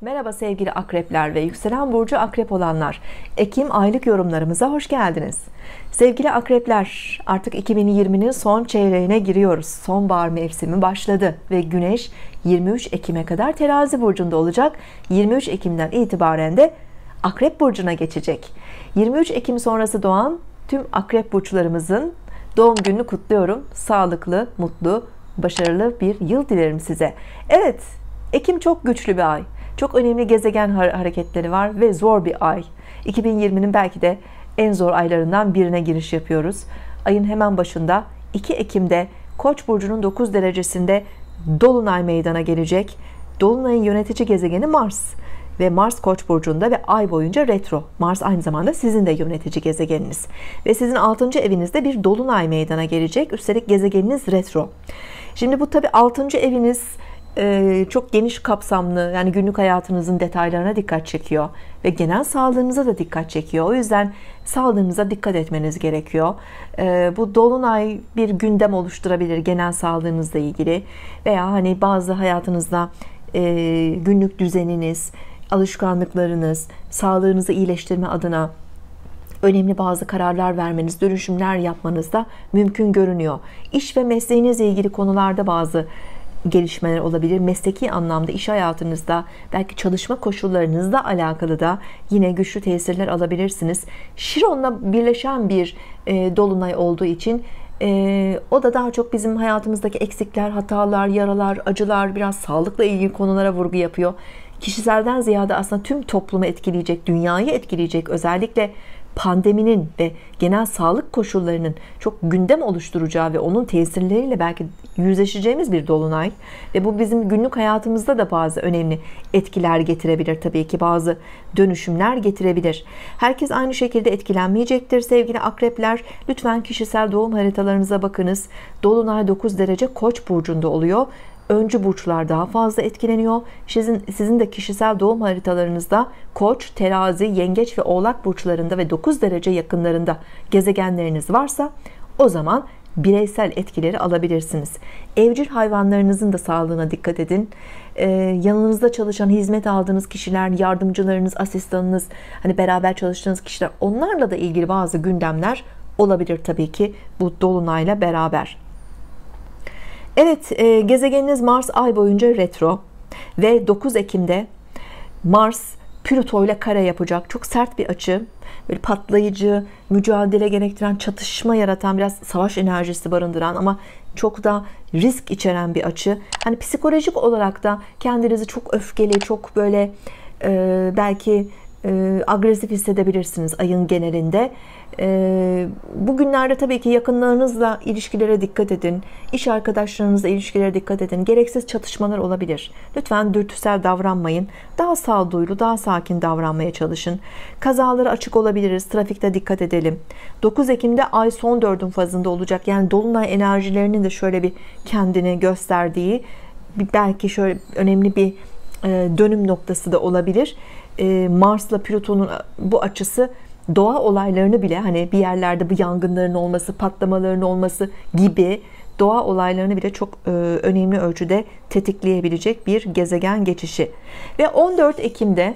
Merhaba sevgili akrepler ve yükselen burcu akrep olanlar. Ekim aylık yorumlarımıza hoş geldiniz. Sevgili akrepler artık 2020'nin son çeyreğine giriyoruz. Sonbahar mevsimi başladı ve güneş 23 Ekim'e kadar terazi burcunda olacak. 23 Ekim'den itibaren de akrep burcuna geçecek. 23 Ekim sonrası doğan tüm akrep burçlarımızın doğum gününü kutluyorum. Sağlıklı, mutlu, başarılı bir yıl dilerim size. Evet, Ekim çok güçlü bir ay. Çok önemli gezegen hareketleri var ve zor bir ay. 2020'nin belki de en zor aylarından birine giriş yapıyoruz. Ayın hemen başında 2 Ekim'de Koç burcunun 9 derecesinde dolunay meydana gelecek. Dolunayın yönetici gezegeni Mars ve Mars Koç burcunda ve ay boyunca retro. Mars aynı zamanda sizin de yönetici gezegeniniz. Ve sizin 6. evinizde bir dolunay meydana gelecek. Üstelik gezegeniniz retro. Şimdi bu tabi 6. eviniz çok geniş kapsamlı yani günlük hayatınızın detaylarına dikkat çekiyor ve genel sağlığınıza da dikkat çekiyor. O yüzden sağlığınıza dikkat etmeniz gerekiyor. E, bu dolunay bir gündem oluşturabilir genel sağlığınızla ilgili veya hani bazı hayatınızda e, günlük düzeniniz, alışkanlıklarınız, sağlığınızı iyileştirme adına önemli bazı kararlar vermeniz, dönüşümler yapmanız da mümkün görünüyor. İş ve mesleğinizle ilgili konularda bazı gelişmeler olabilir. Mesleki anlamda iş hayatınızda belki çalışma koşullarınızla alakalı da yine güçlü tesirler alabilirsiniz. Şiron'la birleşen bir e, dolunay olduğu için e, o da daha çok bizim hayatımızdaki eksikler, hatalar, yaralar, acılar, biraz sağlıkla ilgili konulara vurgu yapıyor. Kişiselden ziyade aslında tüm toplumu etkileyecek, dünyayı etkileyecek, özellikle pandeminin ve genel sağlık koşullarının çok gündem oluşturacağı ve onun tesirleriyle belki yüzleşeceğimiz bir dolunay ve bu bizim günlük hayatımızda da bazı önemli etkiler getirebilir tabii ki bazı dönüşümler getirebilir. Herkes aynı şekilde etkilenmeyecektir sevgili akrepler. Lütfen kişisel doğum haritalarınıza bakınız. Dolunay 9 derece Koç burcunda oluyor öncü burçlar daha fazla etkileniyor. Sizin, sizin de kişisel doğum haritalarınızda Koç, Terazi, Yengeç ve Oğlak burçlarında ve 9 derece yakınlarında gezegenleriniz varsa o zaman bireysel etkileri alabilirsiniz. Evcil hayvanlarınızın da sağlığına dikkat edin. Ee, yanınızda çalışan, hizmet aldığınız kişiler, yardımcılarınız, asistanınız, hani beraber çalıştığınız kişiler, onlarla da ilgili bazı gündemler olabilir tabii ki bu dolunayla beraber. Evet e, gezegeniniz Mars ay boyunca retro ve 9 Ekim'de Mars Plüto ile kare yapacak. Çok sert bir açı böyle patlayıcı mücadele gerektiren çatışma yaratan biraz savaş enerjisi barındıran ama çok da risk içeren bir açı. Hani psikolojik olarak da kendinizi çok öfkeli çok böyle e, belki e, agresif hissedebilirsiniz ayın genelinde. E, bugünlerde tabii ki yakınlarınızla ilişkilere dikkat edin. İş arkadaşlarınızla ilişkilere dikkat edin. Gereksiz çatışmalar olabilir. Lütfen dürtüsel davranmayın. Daha sağduyulu, daha sakin davranmaya çalışın. Kazalara açık olabiliriz. Trafikte dikkat edelim. 9 Ekim'de ay son dördün fazında olacak. Yani dolunay enerjilerinin de şöyle bir kendini gösterdiği belki şöyle önemli bir e, dönüm noktası da olabilir. E, Mars'la Plüton'un bu açısı doğa olaylarını bile hani bir yerlerde bu yangınların olması, patlamaların olması gibi doğa olaylarını bile çok e, önemli ölçüde tetikleyebilecek bir gezegen geçişi. Ve 14 Ekim'de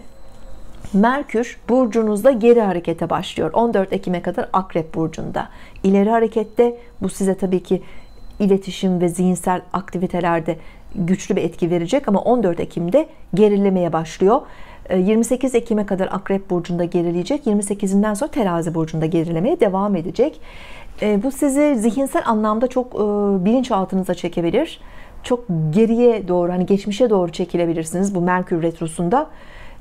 Merkür burcunuzda geri harekete başlıyor. 14 Ekim'e kadar Akrep burcunda. İleri harekette bu size tabii ki iletişim ve zihinsel aktivitelerde güçlü bir etki verecek ama 14 Ekim'de gerilemeye başlıyor. 28 ee, Ekim'e kadar Akrep Burcu'nda gerileyecek. 28'inden sonra Terazi Burcu'nda gerilemeye devam edecek. Ee, bu sizi zihinsel anlamda çok e, bilinçaltınıza çekebilir. Çok geriye doğru, hani geçmişe doğru çekilebilirsiniz bu Merkür Retrosu'nda.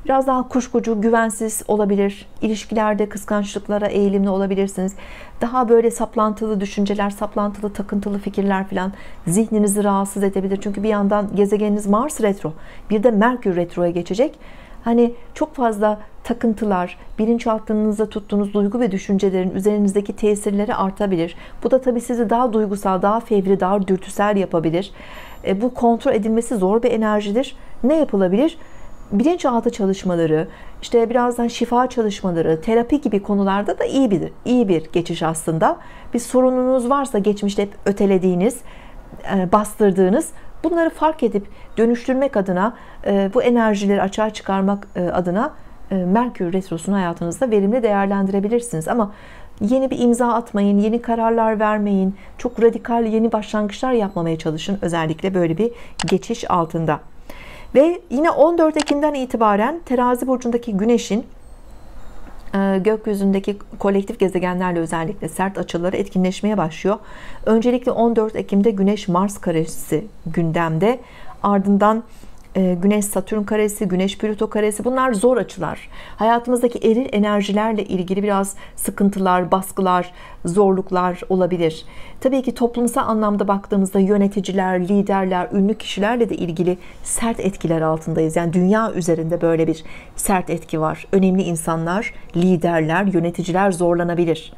Biraz daha kuşkucu, güvensiz olabilir. İlişkilerde kıskançlıklara eğilimli olabilirsiniz. Daha böyle saplantılı düşünceler, saplantılı, takıntılı fikirler falan zihninizi rahatsız edebilir. Çünkü bir yandan gezegeniniz Mars retro, bir de Merkür retroya geçecek. Hani çok fazla takıntılar, bilinçaltınızda tuttuğunuz duygu ve düşüncelerin üzerinizdeki tesirleri artabilir. Bu da tabii sizi daha duygusal, daha fevri, daha dürtüsel yapabilir. E, bu kontrol edilmesi zor bir enerjidir. Ne yapılabilir? bilinçaltı çalışmaları, işte birazdan şifa çalışmaları, terapi gibi konularda da iyi bir iyi bir geçiş aslında. Bir sorununuz varsa geçmişte hep ötelediğiniz, e, bastırdığınız bunları fark edip dönüştürmek adına bu enerjileri açığa çıkarmak adına Merkür Retrosu'nu hayatınızda verimli değerlendirebilirsiniz ama yeni bir imza atmayın, yeni kararlar vermeyin, çok radikal yeni başlangıçlar yapmamaya çalışın özellikle böyle bir geçiş altında. Ve yine 14 Ekim'den itibaren terazi burcundaki güneşin e, gökyüzündeki kolektif gezegenlerle özellikle sert açıları etkinleşmeye başlıyor. Öncelikle 14 Ekim'de Güneş Mars karesi gündemde. Ardından ee, Güneş Satürn karesi, Güneş Plüto karesi bunlar zor açılar. Hayatımızdaki eril enerjilerle ilgili biraz sıkıntılar, baskılar, zorluklar olabilir. Tabii ki toplumsal anlamda baktığımızda yöneticiler, liderler, ünlü kişilerle de ilgili sert etkiler altındayız. Yani dünya üzerinde böyle bir sert etki var. Önemli insanlar, liderler, yöneticiler zorlanabilir.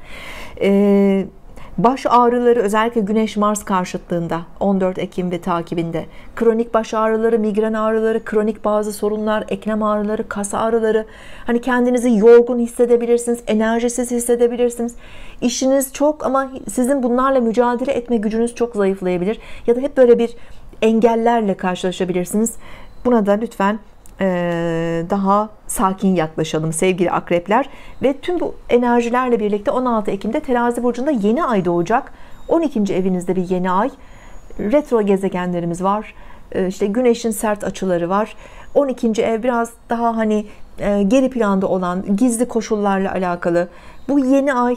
Ee, Baş ağrıları özellikle Güneş Mars karşıtlığında 14 Ekim ve takibinde kronik baş ağrıları, migren ağrıları, kronik bazı sorunlar, eklem ağrıları, kas ağrıları, hani kendinizi yorgun hissedebilirsiniz, enerjisiz hissedebilirsiniz. İşiniz çok ama sizin bunlarla mücadele etme gücünüz çok zayıflayabilir ya da hep böyle bir engellerle karşılaşabilirsiniz. Buna da lütfen daha sakin yaklaşalım sevgili akrepler. Ve tüm bu enerjilerle birlikte 16 Ekim'de terazi burcunda yeni ay doğacak. 12. evinizde bir yeni ay. Retro gezegenlerimiz var. E, işte güneşin sert açıları var. 12. ev biraz daha hani e, geri planda olan gizli koşullarla alakalı. Bu yeni ay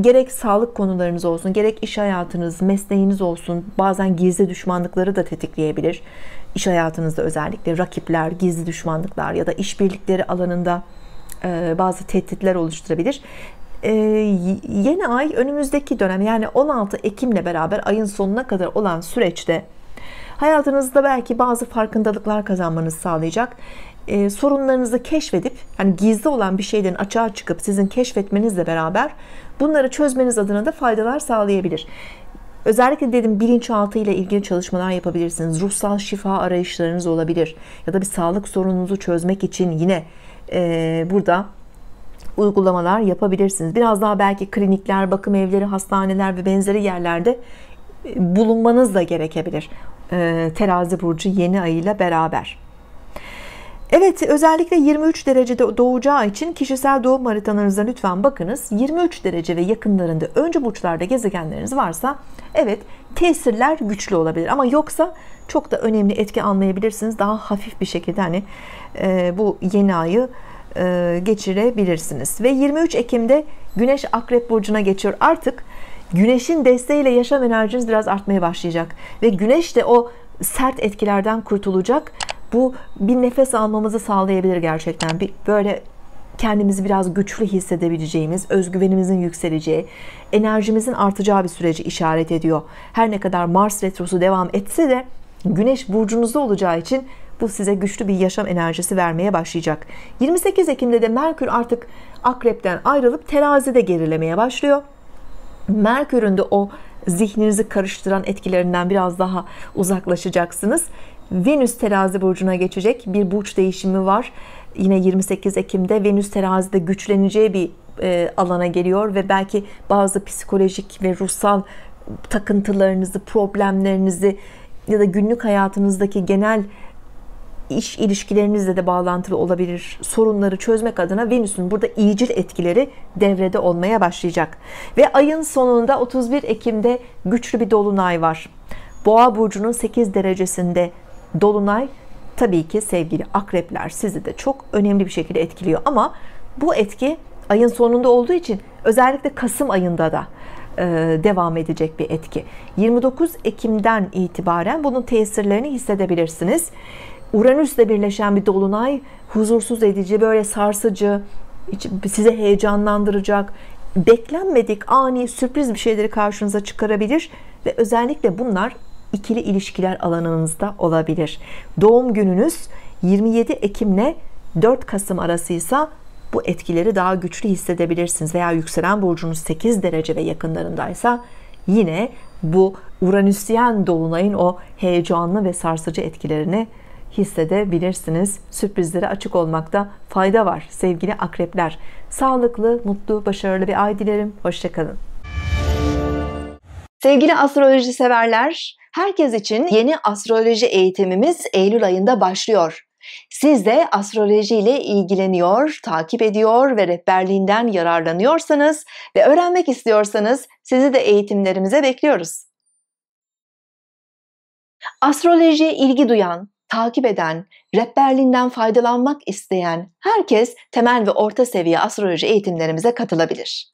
gerek sağlık konularınız olsun gerek iş hayatınız mesleğiniz olsun bazen gizli düşmanlıkları da tetikleyebilir iş hayatınızda özellikle rakipler, gizli düşmanlıklar ya da işbirlikleri alanında e, bazı tehditler oluşturabilir. E, yeni ay önümüzdeki dönem yani 16 Ekim'le beraber ayın sonuna kadar olan süreçte hayatınızda belki bazı farkındalıklar kazanmanızı sağlayacak. E, sorunlarınızı keşfedip hani gizli olan bir şeylerin açığa çıkıp sizin keşfetmenizle beraber bunları çözmeniz adına da faydalar sağlayabilir. Özellikle dedim bilinçaltı ile ilgili çalışmalar yapabilirsiniz. Ruhsal şifa arayışlarınız olabilir. Ya da bir sağlık sorununuzu çözmek için yine e, burada uygulamalar yapabilirsiniz. Biraz daha belki klinikler, bakım evleri, hastaneler ve benzeri yerlerde e, bulunmanız da gerekebilir. E, terazi burcu yeni ayıyla beraber. Evet özellikle 23 derecede doğacağı için kişisel doğum haritalarınıza lütfen bakınız. 23 derece ve yakınlarında önce burçlarda gezegenleriniz varsa evet tesirler güçlü olabilir. Ama yoksa çok da önemli etki almayabilirsiniz. Daha hafif bir şekilde hani e, bu yeni ayı e, geçirebilirsiniz. Ve 23 Ekim'de Güneş Akrep Burcu'na geçiyor. Artık Güneşin desteğiyle yaşam enerjiniz biraz artmaya başlayacak. Ve Güneş de o sert etkilerden kurtulacak bu bir nefes almamızı sağlayabilir gerçekten. Bir, böyle kendimizi biraz güçlü hissedebileceğimiz, özgüvenimizin yükseleceği, enerjimizin artacağı bir süreci işaret ediyor. Her ne kadar Mars retrosu devam etse de Güneş burcunuzda olacağı için bu size güçlü bir yaşam enerjisi vermeye başlayacak. 28 Ekim'de de Merkür artık Akrep'ten ayrılıp terazide gerilemeye başlıyor. Merkür'ün de o zihninizi karıştıran etkilerinden biraz daha uzaklaşacaksınız. Venüs terazi burcuna geçecek bir burç değişimi var. Yine 28 Ekim'de Venüs terazide güçleneceği bir e, alana geliyor ve belki bazı psikolojik ve ruhsal takıntılarınızı, problemlerinizi ya da günlük hayatınızdaki genel iş ilişkilerinizle de bağlantılı olabilir sorunları çözmek adına Venüs'ün burada iyicil etkileri devrede olmaya başlayacak. Ve ayın sonunda 31 Ekim'de güçlü bir dolunay var. Boğa burcunun 8 derecesinde dolunay tabii ki sevgili akrepler sizi de çok önemli bir şekilde etkiliyor. Ama bu etki ayın sonunda olduğu için özellikle Kasım ayında da e, devam edecek bir etki. 29 Ekim'den itibaren bunun tesirlerini hissedebilirsiniz. Uranüs'le birleşen bir dolunay huzursuz edici böyle sarsıcı size heyecanlandıracak beklenmedik ani sürpriz bir şeyleri karşınıza çıkarabilir ve özellikle bunlar ikili ilişkiler alanınızda olabilir. Doğum gününüz 27 Ekim ile 4 Kasım arasıysa bu etkileri daha güçlü hissedebilirsiniz veya yükselen burcunuz 8 derece ve yakınlarındaysa yine bu Uranüsyen dolunayın o heyecanlı ve sarsıcı etkilerini hissedebilirsiniz. Sürprizlere açık olmakta fayda var sevgili akrepler. Sağlıklı, mutlu, başarılı bir ay dilerim. Hoşçakalın. Sevgili astroloji severler, Herkes için yeni astroloji eğitimimiz Eylül ayında başlıyor. Siz de astroloji ile ilgileniyor, takip ediyor ve rehberliğinden yararlanıyorsanız ve öğrenmek istiyorsanız sizi de eğitimlerimize bekliyoruz. Astrolojiye ilgi duyan, takip eden, rehberliğinden faydalanmak isteyen herkes temel ve orta seviye astroloji eğitimlerimize katılabilir.